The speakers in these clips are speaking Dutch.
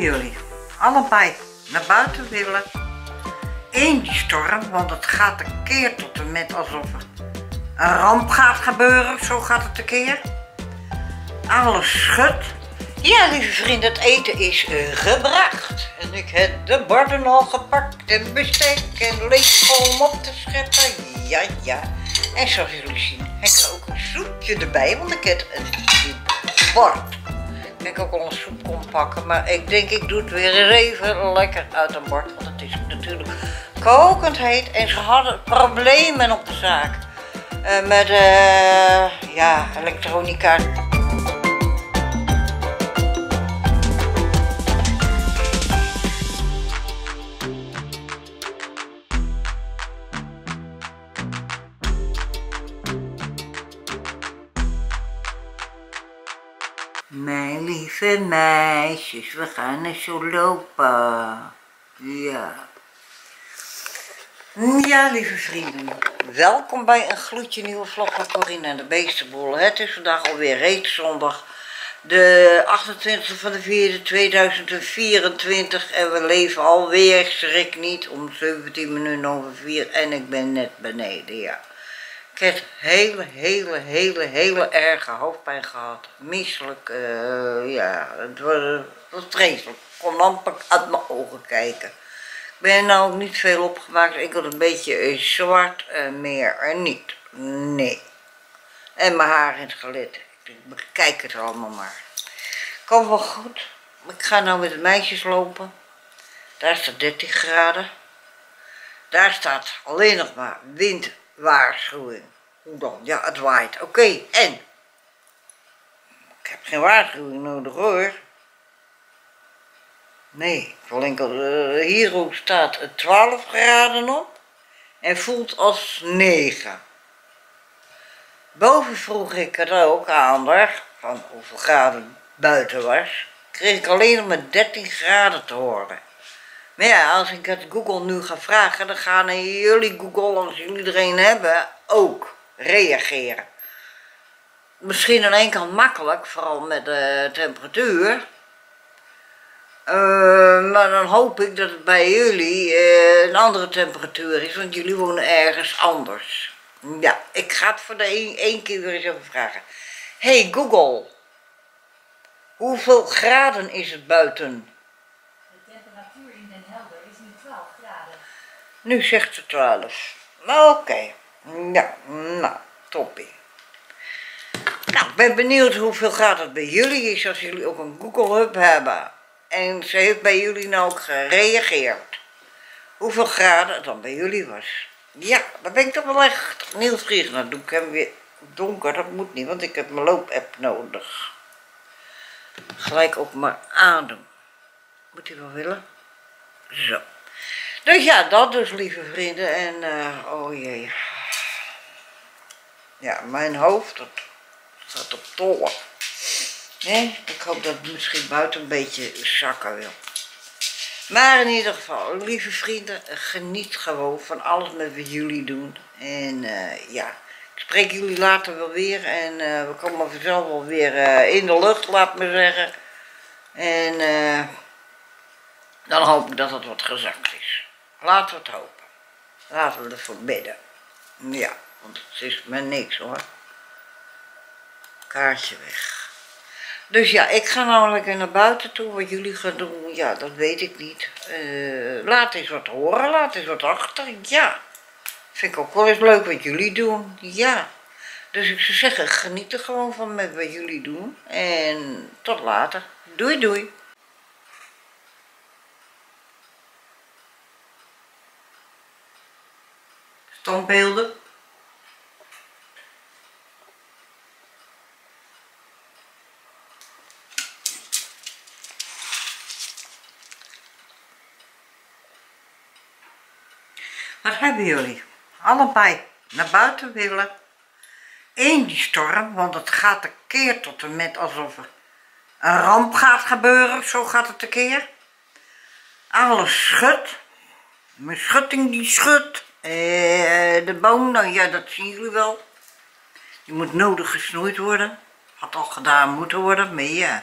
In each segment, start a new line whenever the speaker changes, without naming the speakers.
jullie? Allebei naar buiten willen. Eén storm, want het gaat een keer tot en met alsof er een ramp gaat gebeuren. Zo gaat het een keer. Alles schut. Ja, lieve vrienden, het eten is eh, gebracht. En ik heb de borden al gepakt en bestek en lepel om op te scheppen. Ja, ja. En zoals jullie zien, heb ik ook een soepje erbij, want ik heb een bord. Ik ook al een soep kon pakken, maar ik denk ik doe het weer even lekker uit een bord. Want het is natuurlijk kokend heet en ze hadden problemen op de zaak. eh, met eh, ja, elektronica. Mijn lieve meisjes, we gaan eens zo lopen. Ja. Ja, lieve vrienden. Welkom bij een gloedje nieuwe vlog van Corine en de Beestenboel. Het is vandaag alweer reeds zondag. De 28 van de 4e 2024 en we leven alweer, schrik niet, om 17 minuten over 4 en ik ben net beneden, ja. Ik heb hele, hele, hele, hele erge hoofdpijn gehad. Misselijk, eh, ja, het was, het was vreselijk. Ik kon amper uit mijn ogen kijken. Ik ben nou ook niet veel opgemaakt, enkel een beetje eh, zwart, eh, meer en niet. Nee. En mijn haar in het gelid. Ik bekijk het allemaal maar. Komt wel goed. Ik ga nou met de meisjes lopen. Daar staat 13 graden. Daar staat alleen nog maar windwaarschuwing. Hoe dan? Ja, het waait. Oké, en? Ik heb geen waarschuwing nodig hoor. Nee, enkel, uh, hier ook staat het 12 graden op en voelt als 9. Boven vroeg ik het ook aan haar, van hoeveel graden buiten was. Kreeg ik alleen maar 13 graden te horen. Maar ja, als ik het Google nu ga vragen, dan gaan jullie Google, als jullie er een hebben, ook reageren. Misschien aan één kant makkelijk, vooral met de temperatuur. Eh, maar dan hoop ik dat het bij jullie eh, een andere temperatuur is, want jullie wonen ergens anders. Ja, ik ga het voor de één, één keer weer eens even vragen. Hey Google, hoeveel graden is het buiten?
De temperatuur in Den Helder is nu 12 graden.
Nu zegt ze 12. Oké. Ja, nou, toppie. Nou, ik ben benieuwd hoeveel gaat het bij jullie is als jullie ook een Google Hub hebben. En ze heeft bij jullie nou ook gereageerd. Hoeveel graden het dan bij jullie was. Ja, daar ben ik toch wel echt nieuwsgierig naar. Doe ik hem weer donker, dat moet niet, want ik heb mijn loopapp nodig. Gelijk ook maar aandoen. Moet hij wel willen? Zo. Dus ja, dat dus, lieve vrienden. En, eh, oh jee. Ja, mijn hoofd, dat staat op tollen. Nee, ik hoop dat het misschien buiten een beetje zakken wil. Maar in ieder geval, lieve vrienden, geniet gewoon van alles wat jullie doen. En eh, ja, ik spreek jullie later wel weer. En eh, we komen vanzelf wel weer in de lucht, laat me zeggen. En dan hoop ik dat het wat gezakt is. Laten we het hopen. Laten we ervoor bidden. Ja, want het is me niks hoor. Kaartje weg. Dus ja, ik ga lekker naar buiten toe. Wat jullie gaan doen, ja, dat weet ik niet. Eh, laat eens wat horen, laat eens wat achter. Ja, vind ik ook wel eens leuk wat jullie doen. Ja. Dus ik zou zeggen, geniet er gewoon van met wat jullie doen. En tot later. Doei doei. Standbeelden. Wat hebben jullie? Allebei naar buiten willen. Eén die storm, want het gaat een keer tot en met alsof er een ramp gaat gebeuren. Zo gaat het een keer. alles schudt. Mijn schutting die schudt. Eh, de boom, nou ja, dat zien jullie wel. Die moet nodig gesnoeid worden. Had al gedaan moeten worden, maar ja.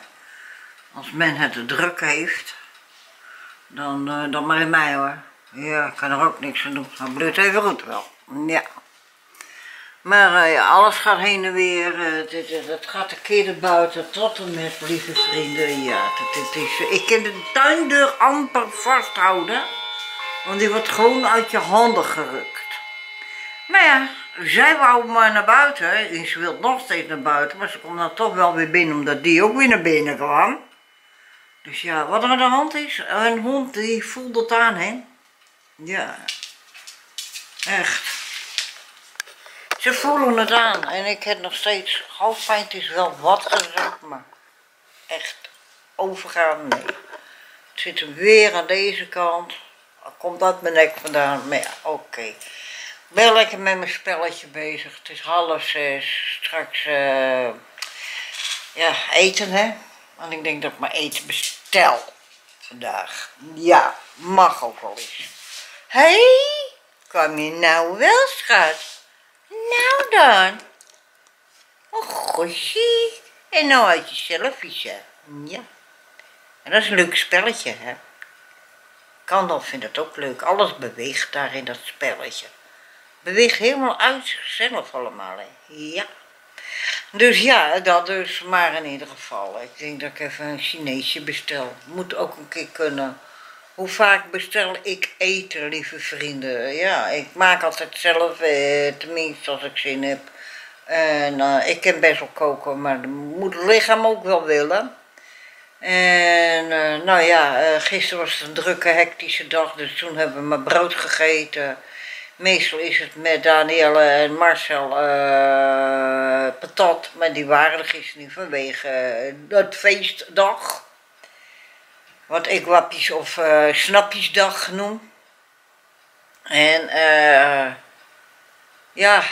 Als men het druk heeft, dan, eh, dan maar in mij hoor. Ja, ik kan er ook niks aan doen. Dan bloedt even goed wel. Ja. Maar eh, ja, alles gaat heen en weer. eh, dit, dit- het gaat de buiten tot en met, lieve vrienden. Ja, het is, ik kan de tuindeur amper vasthouden. Want die wordt gewoon uit je handen gerukt. Maar ja, zij wou maar naar buiten. En ze wil nog steeds naar buiten. Maar ze komt dan toch wel weer binnen, omdat die ook weer naar binnen kwam. Dus ja, wat er aan de hand is, een hond die voelt het aan, hè? Ja. Echt. Ze voelen het aan en ik heb nog steeds half pijn. Het is wel wat gezakt, maar echt overgaan, nee. Het zit weer aan deze kant. Komt uit mijn nek vandaan, ja, oké. Ik ben lekker met mijn spelletje bezig. Het is half zes. Straks, eh, ja, eten hè. Want ik denk dat ik eten bestel vandaag. Ja, mag ook wel eens. Hé, hey, kwam je nou wel, schat? Nou dan. Oh, gosje. En nou uit je selfies, hè? Ja. En dat is een leuk spelletje, hè? Kandel vindt het ook leuk. Alles beweegt daar in dat spelletje. Beweegt helemaal uit zichzelf allemaal, hè? Ja. Dus ja, dat dus. Maar in ieder geval, ik denk dat ik even een Chineesje bestel. Moet ook een keer kunnen. Hoe vaak bestel ik eten, lieve vrienden? Ja, ik maak altijd zelf, eh, tenminste als ik zin heb. En eh, ik kan best wel koken, maar dat moet het lichaam ook wel willen. En eh, nou ja, eh, gisteren was het een drukke, hectische dag, dus toen hebben we maar brood gegeten. Meestal is het met Danielle en Marcel eh, patat, maar die waren er gisteren niet vanwege het feestdag. Wat ik wappies of snappiesdag noem. En eh ja,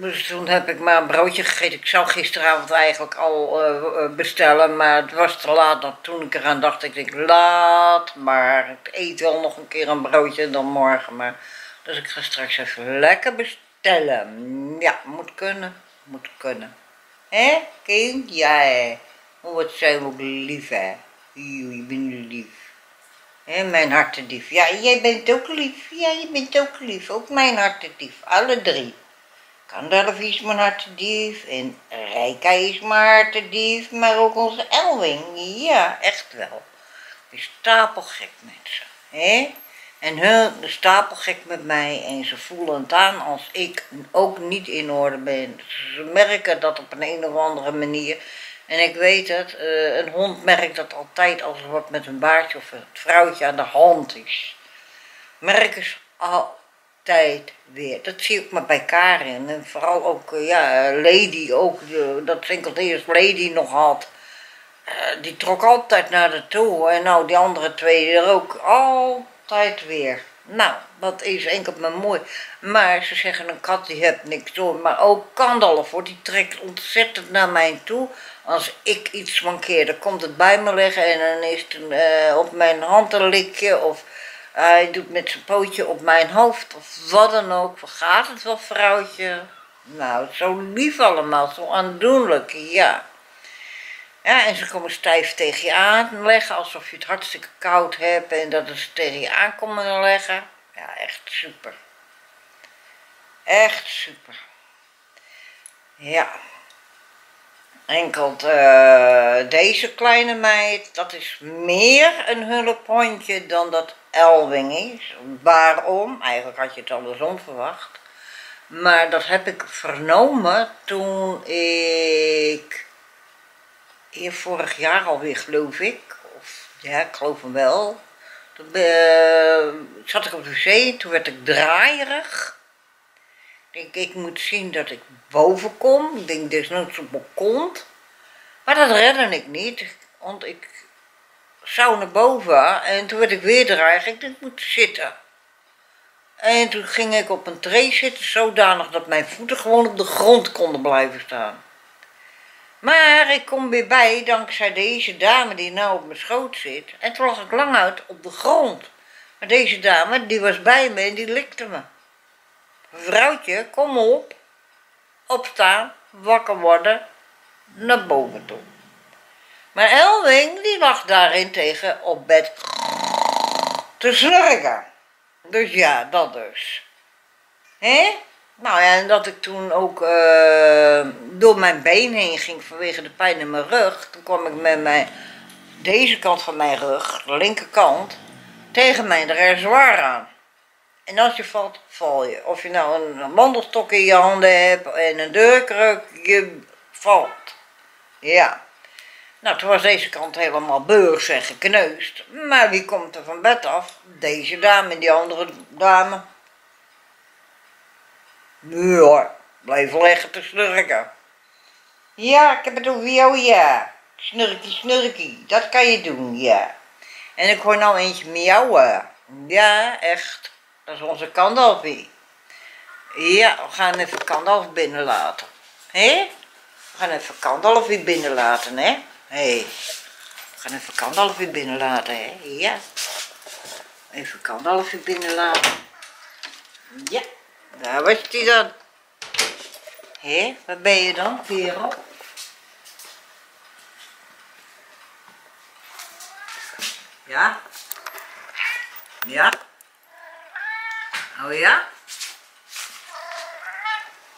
dus toen heb ik maar een broodje gegeten. Ik zou gisteravond eigenlijk al eh, eh, bestellen, maar het was te laat. Dan toen ik eraan dacht, ik laat maar. Ik eet wel nog een keer een broodje dan morgen. Maar, dus ik ga straks even lekker bestellen. Ja, moet kunnen. Moet kunnen. Hé, kind? Ja, hè. Oh, wat zijn we ook lief, hè. Je bent lief. Hé, mijn hartedief. Ja, jij bent ook lief. Ja, je bent ook lief. Ook mijn hartedief. Alle drie. Kandalf is mijn hartedief en Rijka is mijn hartedief, maar ook onze Elwing. Ja, echt wel. Ben stapelgek met ze. hè? En hun de stapelgek met mij en ze voelen het aan als ik ook niet in orde ben. Ze merken dat op een, een of andere manier. En ik weet het, eh, een hond merkt dat altijd als er wat met een baardje of het vrouwtje aan de hand is. Merken ze altijd weer. Dat zie ik maar bij Karin. En vooral ook, eh, ja, Lady ook, dat single eerst Lady nog had. Eh, die trok altijd naar de toe. En nou, die andere twee er ook altijd weer. Nou, dat is enkel maar mooi. Maar ze zeggen een kat die heeft niks door. Maar ook Kandalf hoor, die trekt ontzettend naar mij toe. Als ik iets mankeer, dan komt het bij me liggen en dan is het eh, op mijn hand een likje. Of hij doet met zijn pootje op mijn hoofd of wat dan ook. Gaat het wel, vrouwtje? Nou, zo lief allemaal, zo aandoenlijk, ja. Ja, en ze komen stijf tegen je aan leggen, alsof je het hartstikke koud hebt en dat ze tegen je aan komen leggen. Ja, echt super. Echt super. Ja. Enkel eh, deze kleine meid, dat is meer een hulphondje dan dat Elwing is. Waarom? Eigenlijk had je het andersom verwacht. Maar dat heb ik vernomen toen ik hier vorig jaar alweer geloof ik, of ja, ik geloof hem wel. Toen eh, zat ik op de zee, toen werd ik draaierig. Ik ik moet zien dat ik boven kom. Ik denk, desnoods op mijn kont. Maar dat redde ik niet, want ik zou naar boven en toen werd ik weer draaierig. Ik denk, ik moet zitten. En toen ging ik op een tray zitten, zodanig dat mijn voeten gewoon op de grond konden blijven staan. Maar ik kom weer bij dankzij deze dame die nou op mijn schoot zit. En toen lag ik lang uit op de grond. Maar deze dame, die was bij me en die likte me. Vrouwtje, kom op. Opstaan, wakker worden, naar boven toe. Maar Elwing, die lag daarin tegen op bed te snurken. Dus ja, dat dus. Hé? Nou ja, en dat ik toen ook eh, door mijn been heen ging vanwege de pijn in mijn rug. Toen kwam ik met mijn, deze kant van mijn rug, de linkerkant, tegen mijn reservoir aan. En als je valt, val je. Of je nou een wandelstok in je handen hebt en een deurkruk, je valt. Ja. Nou, toen was deze kant helemaal beurs en gekneusd. Maar wie komt er van bed af? Deze dame en die andere dame. Nee hoor, blijf leggen te snurken. Ja, ik heb het over jou, ja. Snurkie, snurkie, dat kan je doen, ja. En ik hoor nou eentje miauwen. Ja, echt. Dat is onze kandalfie. Ja, we gaan even kandalf binnenlaten. Hé? We gaan even kandalfie binnenlaten, hè? Hé. We gaan even kandalfie binnenlaten, hè? Ja. Even kandalfie binnenlaten. Ja. Daar was hij dan. Hé, waar ben je dan, Kerel? Ja? Ja? Oh ja?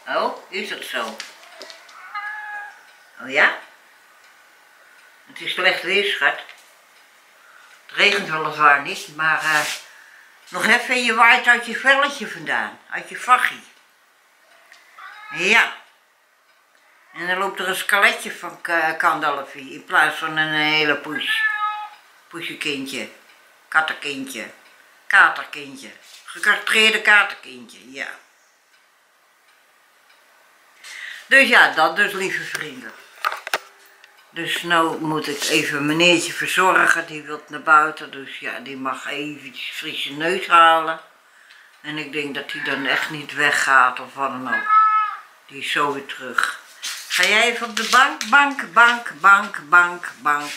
Oh, is het zo? Oh ja? Het is slecht weer, schat. Het regent weliswaar niet, maar... eh nog even en je waait uit je velletje vandaan, uit je vachie. Ja. En dan loopt er een skeletje van Ka- Kandalfie in plaats van een hele poes. Poesekindje, kattenkindje, katerkindje, gecastreerde katerkindje, ja. Dus ja, dat dus lieve vrienden. Dus nou moet ik even meneertje verzorgen, die wil naar buiten. Dus ja, die mag eventjes frisse neus halen. En ik denk dat die dan echt niet weggaat of wat dan ook. Die is zo weer terug. Ga jij even op de bank, bank, bank, bank, bank, bank,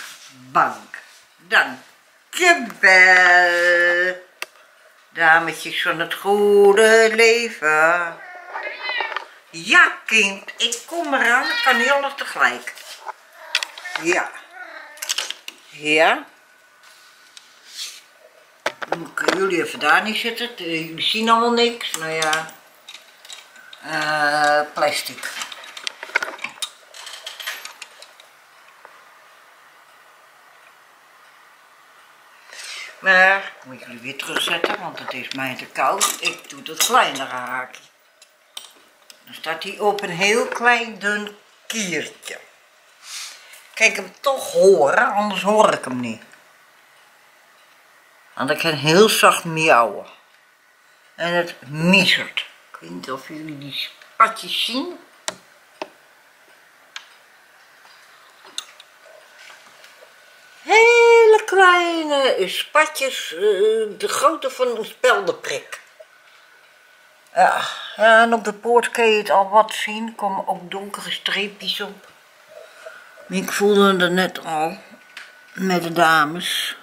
bank. Dankjewel. Dametjes van het goede leven. Ja kind, ik kom eraan, ik kan niet alles tegelijk. Ja. Ja. Moet jullie even daar niet zitten. Jullie zien allemaal niks. Nou ja. Eh, plastic. Maar ik moet jullie weer terugzetten, want het is mij te koud. Ik doe het kleinere haakje. Dan staat hij op een heel klein dun kiertje. Kan ik hem toch horen, anders hoor ik hem niet. Want ik kan heel zacht miauwen. En het miezert. Ik weet niet of jullie die spatjes zien. Hele kleine spatjes, eh, de grootte van een speldenprik. Ja, en op de poort kun je het al wat zien. Er komen ook donkere streepjes op. Ik voelde er net al met de dames.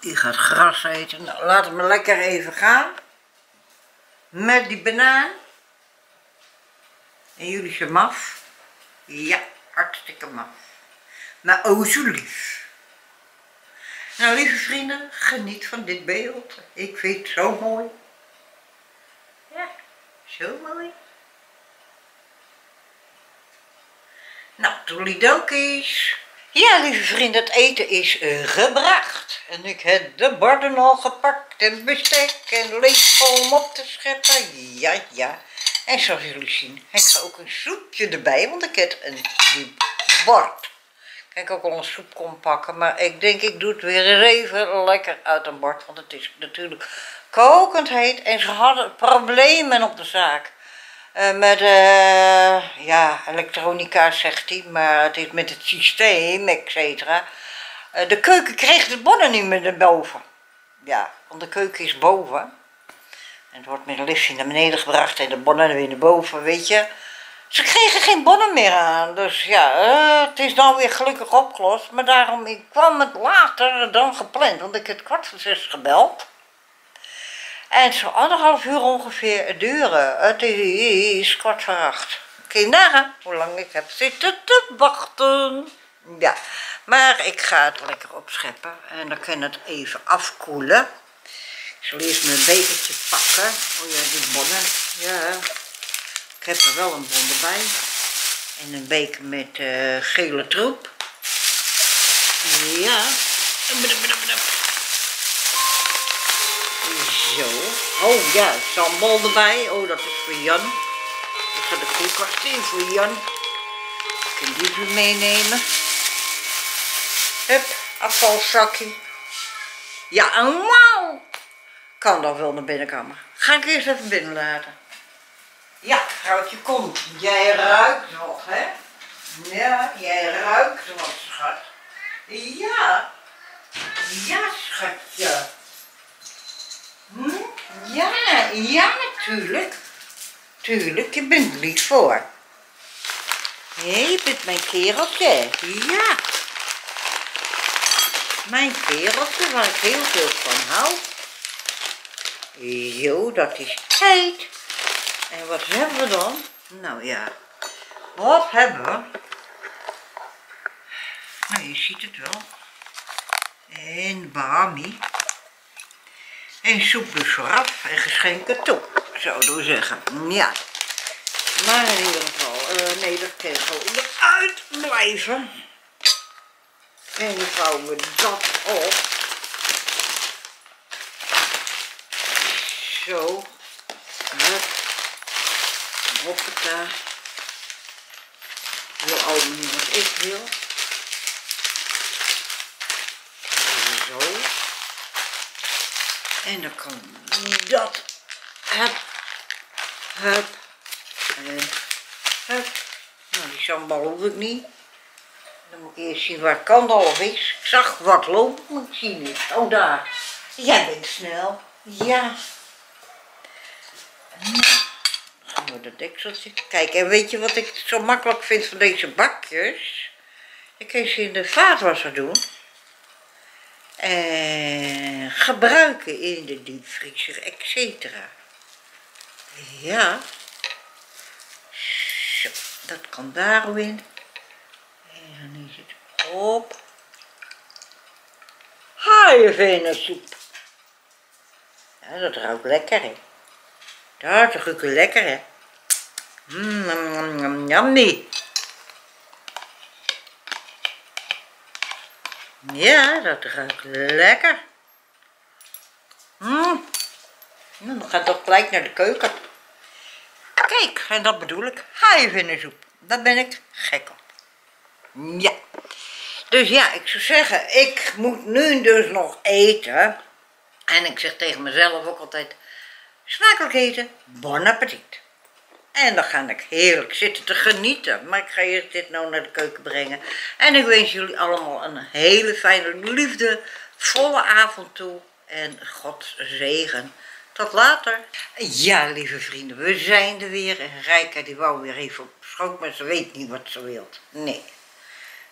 Die gaat gras eten. Nou, laat hem lekker even gaan. Met die banaan. En jullie zijn maf. Ja, hartstikke maf. Maar oh zo lief. Nou, lieve vrienden, geniet van dit beeld. Ik vind het zo mooi. Zo. Nou, toelidokies. Ja, lieve vrienden, het eten is eh, gebracht. En ik heb de borden al gepakt en bestek en lepel om op te scheppen. Ja, ja. En zoals jullie zien, ik ga ook een soepje erbij, want ik heb een diep bord. Ik ook al een soep kon pakken, maar ik denk ik doe het weer even lekker uit een bord, want het is natuurlijk kokend heet en ze hadden problemen op de zaak. Eh, met, eh, ja, elektronica zegt hij, maar het is met het systeem, et cetera. Eh, de keuken kreeg de borden niet meer naar boven. Ja, want de keuken is boven. En het wordt met een liftje naar beneden gebracht en de bonnen weer naar boven, weet je. Ze kregen geen bonnen meer aan. Dus ja, eh, het is nou weer gelukkig opgelost. Maar daarom ik kwam het later dan gepland. Want ik heb kwart voor zes gebeld. En zou anderhalf uur ongeveer duren. Het is kwart voor acht. Kun je hoe lang ik heb zitten te wachten. Ja, maar ik ga het lekker opscheppen. En dan kan het even afkoelen. Ik zal eerst mijn bekertje pakken. Oh ja, die bonnen. Ja, heb er wel een bon erbij. En een beker met eh, gele troep. Ja. Zo. Oh ja, sambal erbij. Oh, dat is voor Jan. Ik ga de koelkast in voor Jan. Ik kan die even meenemen. Hup, afvalzakje. Ja, en wauw. Kan dan wel naar binnenkamer. Ga ik eerst even binnen laten. Ja, vrouwtje, kom. Jij ruikt nog, hè? Ja, jij ruikt nog, schat. Ja. Ja, schatje. Hm? Ja, ja, natuurlijk. Tuurlijk, je bent lief voor. Hé, je bent mijn kereltje. Ja. Mijn kereltje, waar ik heel veel van hou. Zo, dat is heet. En wat hebben we dan? Nou ja, wat hebben we? Nou, je ziet het wel. En bahami. En soep dus vooraf en geschenken toe, zouden we zeggen. Ja. Maar in ieder geval, uh, nee, dat kan gewoon uitblijven. En dan vouwen we dat op. Zo. Hoppata. Heel oud niet wat ik wil. Zo. En dan kan dat. Hup. Hup. En hup. Nou, die sambal hoef ik niet. Dan moet ik eerst zien waar Kandalf is. Ik zag wat lopen, maar ik. Oh, daar. Jij bent snel. Ja. Nou, dan gaan we dat dekseltje. Kijk, en weet je wat ik zo makkelijk vind van deze bakjes? Je kan ze in de vaatwasser doen. En gebruiken in de diepvriezer, etc. Ja. Zo, dat kan daarin. En dan is het op. Haaienvennensoep. Ja, dat ruikt lekker, hè. Dat ruikt lekker, hè. Mmm, yummy. Ja, dat ruikt lekker. Mmm. Dan gaat dat gelijk naar de keuken. Kijk, en dat bedoel ik. Haaienvennensoep. Daar ben ik gek op. Ja. Dus ja, ik zou zeggen, ik moet nu dus nog eten. En ik zeg tegen mezelf ook altijd, smakelijk eten, bon appetit. En dan ga ik heerlijk zitten te genieten. Maar ik ga eerst dit nou naar de keuken brengen. En ik wens jullie allemaal een hele fijne, liefdevolle avond toe. En God zegen. Tot later. Ja, lieve vrienden, we zijn er weer. En Rijka die wou weer even op schoot, maar ze weet niet wat ze wil. Nee.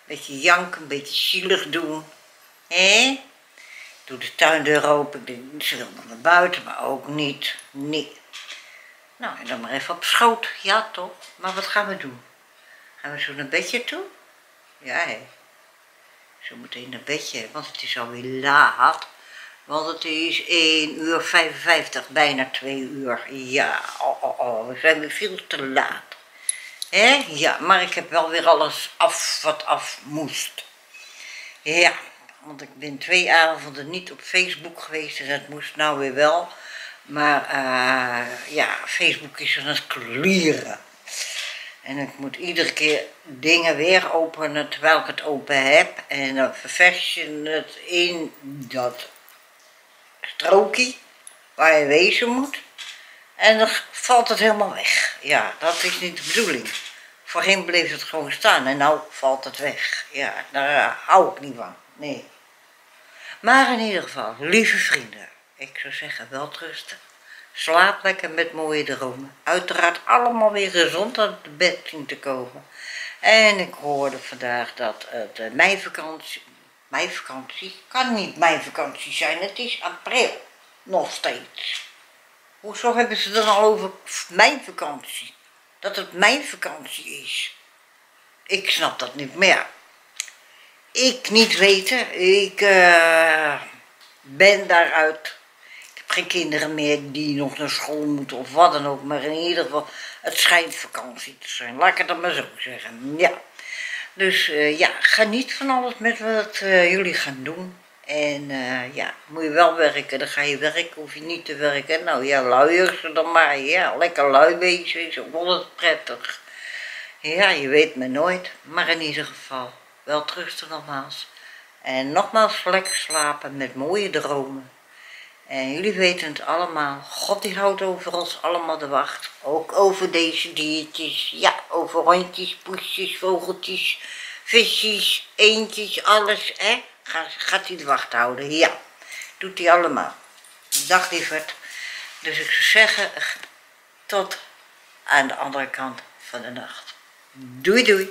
Beetje janken, een beetje zielig doen. Hé? Doe de tuindeur open. Ze wil naar buiten, maar ook niet. Nee. Nou, en dan maar even op schoot. Ja, toch? Maar wat gaan we doen? Gaan we zo naar bedje toe? Ja, hè. Zo meteen naar bedje, want het is alweer laat. Want het is 1 uur 55, bijna 2 uur. Ja, oh, oh, oh, we zijn weer veel te laat. Hè? Ja, maar ik heb wel weer alles af wat af moest. Ja, want ik ben twee avonden niet op Facebook geweest en dat moest nou weer wel. Maar uh, ja, Facebook is aan het. En ik moet iedere keer dingen weer openen terwijl ik het open heb. En dan ververs je het in dat strookje waar je wezen moet. En dan valt het helemaal weg. Ja, dat is niet de bedoeling. Voorheen bleef het gewoon staan en nou valt het weg. Ja, daar hou ik niet van. Nee. Maar in ieder geval, lieve vrienden, ik zou zeggen, wel trusten. Slaap lekker met mooie dromen. Uiteraard allemaal weer gezond uit het bed zien te komen. En ik hoorde vandaag dat het uh, meivakantie, meivakantie, kan niet meivakantie zijn, het is april, nog steeds. Hoezo hebben ze dan al over mijn vakantie? Dat het mijn vakantie is. Ik snap dat niet meer. Ik niet weten, ik uh, ben daaruit. Geen kinderen meer die nog naar school moeten of wat dan ook, maar in ieder geval, het schijnt vakantie te zijn. Laat ik het dan maar zo zeggen. Ja. Dus uh, ja, geniet van alles met wat uh, jullie gaan doen. En uh, ja, moet je wel werken, dan ga je werken, hoef je niet te werken. Nou ja, luier ze dan maar. Ja, lekker lui wezen, is ook prettig. Ja, je weet me nooit, maar in ieder geval, wel terug nogmaals. En nogmaals lekker slapen met mooie dromen. En jullie weten het allemaal, God die houdt over ons allemaal de wacht. Ook over deze diertjes, ja, over hondjes, poesjes, vogeltjes, visjes, eendjes, alles, hè. Gaat hij de wacht houden, ja. Doet hij allemaal. Dag lieverd. Dus ik zou zeggen, tot aan de andere kant van de nacht. Doei doei.